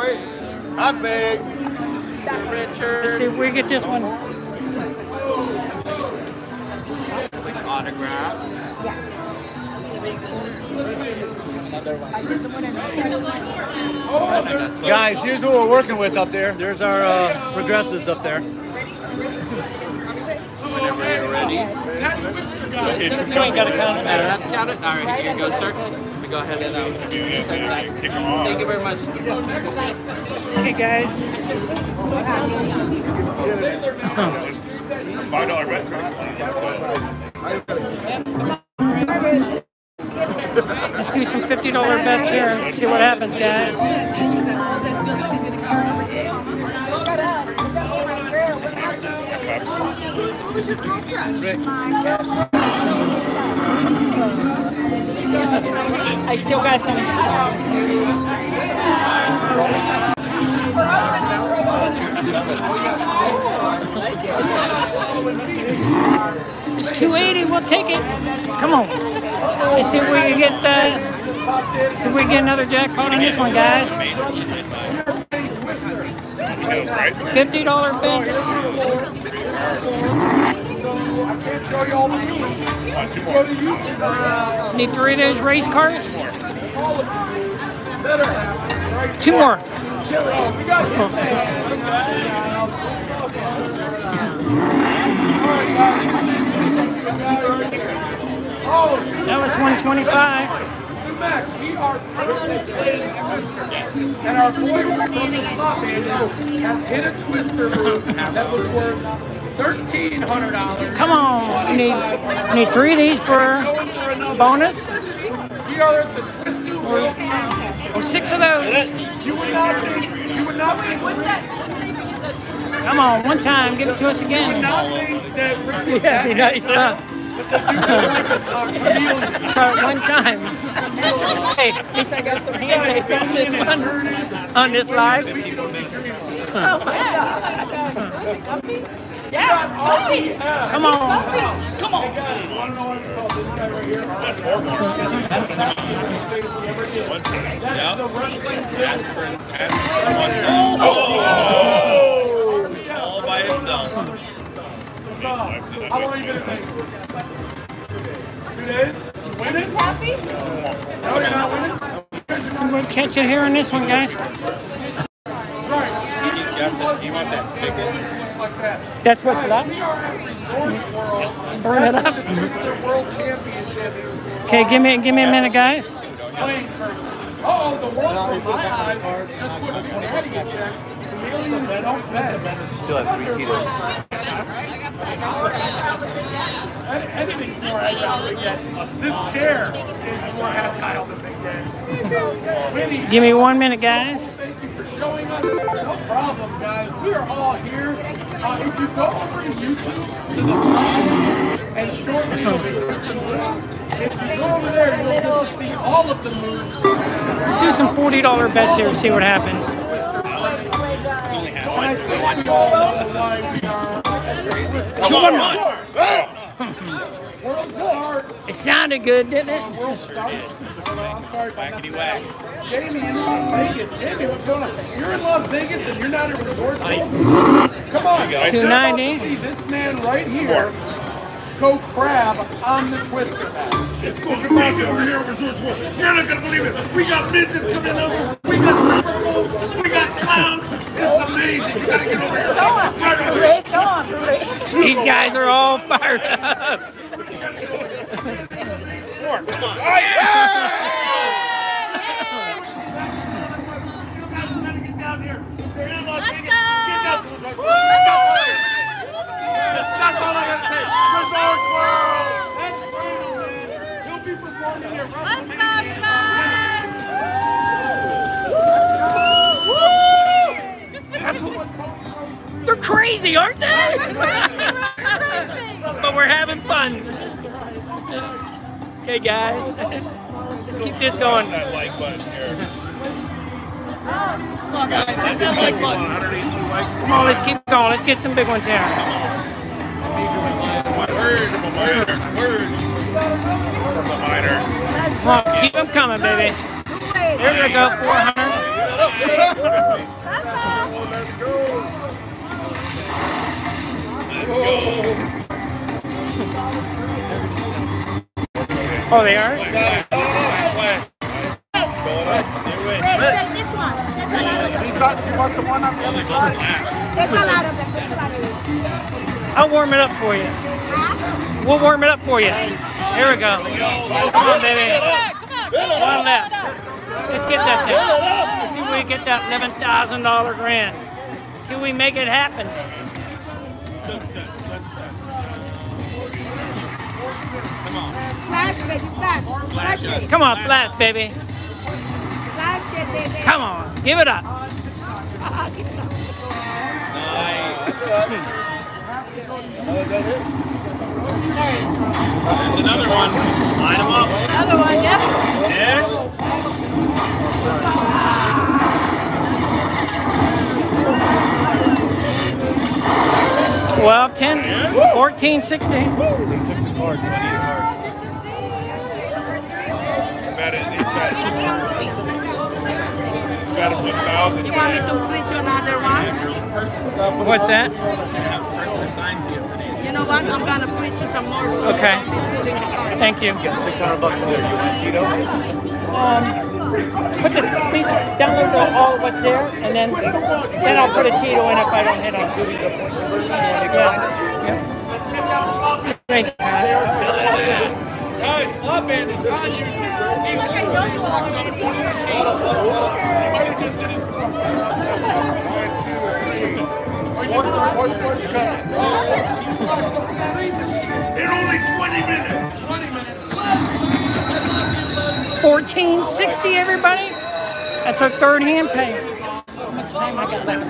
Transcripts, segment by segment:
big weight, big weight. Let's see if we get this one. Autograph. Yeah. Another one. Guys, here's what we're working with up there. There's our uh, progressives up there. Whenever you're ready. You ain't got to count it. That's got it. All right, here you go, sir. Let me go ahead and uh, accept that. Thank you very much. Okay, guys. Five dollar bets, Let's do some $50 bets here. See what happens, guys. I still got some. It's 280. We'll take it. Come on. Let's see if we can get. Uh, see if we get another jackpot on this one, guys. Fifty dollar bets. Need three of those race cars. Two more. That was 125. And our boy from the Los Angeles has hit a twister move that was worth thirteen hundred dollars. Come on. We need, we need three of these for bonus. We are at the Twister World Championship. Or six of those. You would not think, you would not think, Come on, one time. Give it to us again. not think that Rick Yeah, be nice, huh? One time. Hey, at least I got some hand pays on this one. On this live. Come on. Come on. Want to know what I call this guy? That's the wrestling All by itself. How long you been? Two days? Winning? Happy? No, you're not winning? Catch it here on this one, guys. Right. You want that ticket? That's what's left. Burn it up. Okay, give me give me a minute, guys. For. Oh, the world for my eyes. Just put check. Chameleons. Still have three Tito's. Anything's more agile than Big Daddy. This chair is more agile than Big Daddy. Winnie, Give me one minute, guys. thank you for showing us. No problem, guys. We are all here. Uh, if you go over to YouTube to the side and shortly it'll be Christian Moves. If you go over there, you'll be able to see all of the moves. Let's do some forty dollar bets here. See what happens. It sounded good, didn't it? World whack. Jamie in Las Vegas. Jamie, what's going on? You're in Las Vegas and you're not at Resort Nice. Come on. Two ninety. This man right here go crab on the twister. It's going crazy over here at Resorts World. You're not gonna believe it. We got midgets coming over. We got purple. We got clowns. It's amazing. You gotta get over here. Come on, Rick. Come on, Rick. These guys are More. Come on. Let's go. That's all I gotta say. Resorts World. He'll be performing here. Let's go, you guys. They're crazy, aren't they? Hey guys, just keep this going. That like button here. Come on guys, hit that like button. 182 likes. Come on, let's keep going. Let's get some big ones here. Come on, keep them coming, baby. There we go, 400. Let's go. Let's go. Oh, take this one. There's a lot of them. You want the one on the other side? There's a lot of them. There's a lot of them. I'll warm it up for you. Huh? We'll warm it up for you. Here we go. Come on, baby. One left. Let's get that thing. Let's see if we get that $11,000 grant. Can we make it happen? Flash, baby, flash. Flash it. Come on, flash, baby. Flash it, baby. Come on, give it up. There's another one. Line them up. Another one, yep. Next. Twelve, 10, 14, 16. Better, these guys. Better put thousand. You want me to print another one? What's that? You know what? I'm gonna print you some more. Okay. Put in the car. Thank you. 600 bucks there. You want Tito? Um, Put the speed, download the, all what's there, and then then I'll put a Tito in if I don't hit on. Yeah. yeah. Thank you. Guys, Slop Band is on YouTube. In only 20 minutes. 1460, everybody. That's our third hand pay. How much time I got left?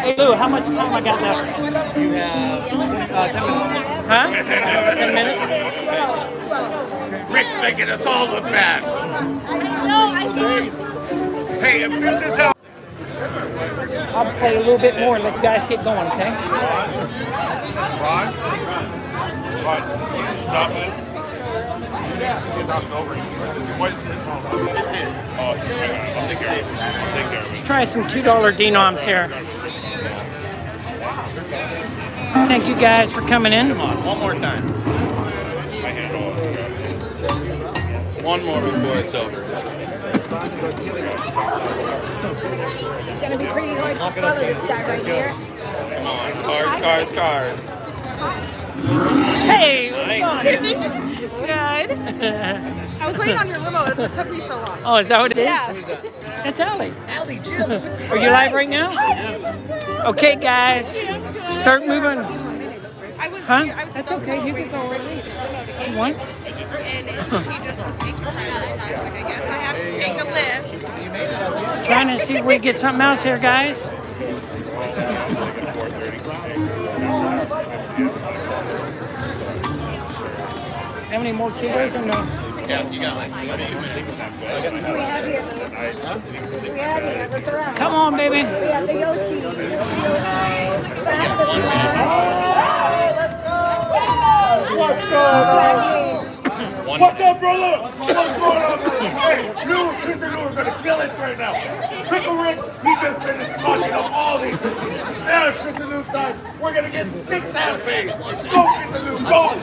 Hey Lou, how much time I got left? You have uh, 10 minutes. Huh? Ten minutes? Rick's making us all look bad. No, I see. Hey, if this is how. I'll play a little bit more and let you guys get going, okay? Ron? Ron, stop this. Get knocked over. What is this? It's his. Oh, I'll take care of it. I'll take care of it. Let's try some $2 denoms here. Thank you guys for coming in. Come on, one more time. One more before it's over. It's gonna be pretty hard to follow this guy right here. Come on. Cars, cars, cars. Hey, what's on? Good. I was waiting on your limo. That's what took me so long. Oh, is that what it is? Yeah. That's Allie. Allie, Jim. Are you live right now? Okay, guys. Start moving. Huh? That's okay. You can go for right Rick to take the limo to get What? And he just was taking priority. So I was like, I guess I have to take a lift. Trying to see if we get something else here, guys. How many more kilos or no? Yeah, you got like two minutes. Come on, baby. We have the Yoshi. What's up, brother? What's going on? Hey, Lou, Mr. Lou is gonna kill it right now. Pickle Rick, he just finished talking up all these. Now it's Mr. Lou's time. We're gonna get six half pays. Go, Mr. Lou, go.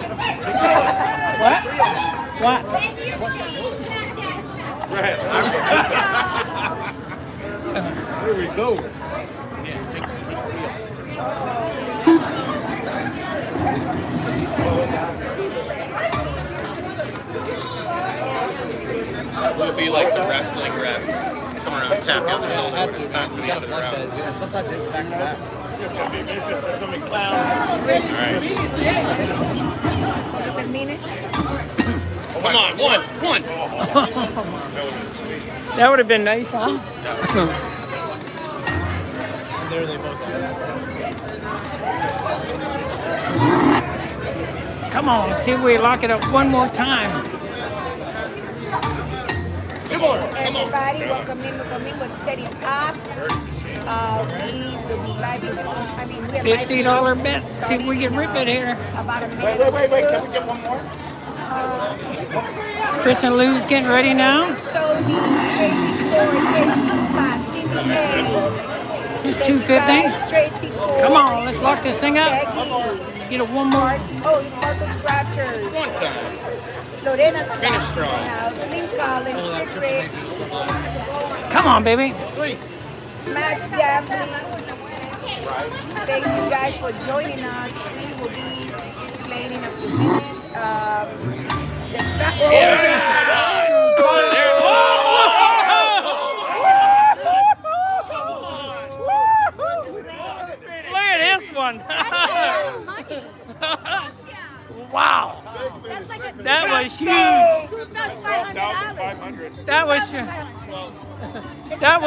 What? What? Right. Here we go. Would it uh, be like the wrestling ref? Come around, tap you on the shoulder when it's time for the end of the round. Sometimes it's back to back. Come on, one, one. That would have been nice, huh? There they both Come on, see if we lock it up one more time. Two more. Come on. Everybody, welcome in, welcome in. We're setting up. Uh, we will be live in I mean, we are live Fifty dollar bets. See if we can rip it here. about a minute. Wait, wait, wait, wait. Can we get one more? Chris and Lou's getting ready now. So the Tracy Ford Ace spot, Cindy It's Thank 250. Tracy Ford. Come on, let's lock this thing up. Get a one more. Oh, Sparkle Scratchers. One time. Lorena Finish strong. House, Lynn Collins, Rick, Come on, baby. Max Daphne. Thank you guys for joining us. We will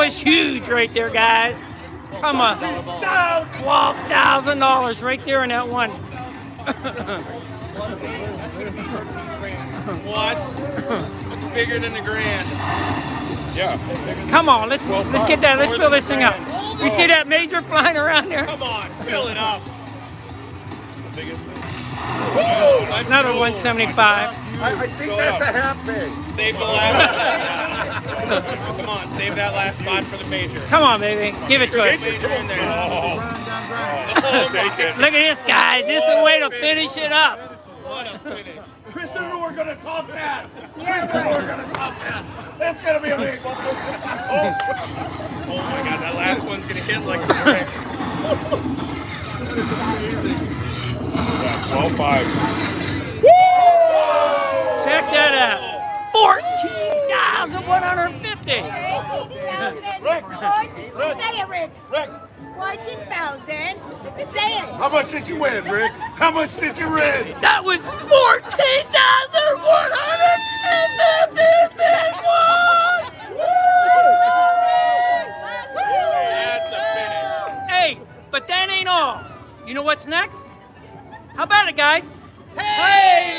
was huge right there, guys. Come on, twelve thousand dollars right there in that one. What? It's bigger than the grand. Yeah. Come on, let's let's get that. Let's fill this thing up. You see that major flying around there? Come on, fill it up. Biggest thing. Another 175. I, I think that's a half pay. Save the last. Come on, save that last spot for the major. Come on, baby, give it to us. Major in there. Oh. Take it. Look at this, guys. This is a way to finish it up. What a finish. Chris and Lou are gonna top that. Chris and Lou are gonna top that. That's gonna be amazing. Oh. oh my god, that last one's gonna hit like a brick. Twelve five. Check that out. Fourteen thousand one hundred fifty. Say it, Rick. Rick, 14,000. Say it. how much did you win, Rick? How much did you win? That was fourteen thousand one hundred and That's a finish. Hey, but that ain't all. You know what's next? How about it, guys? hey! Hey,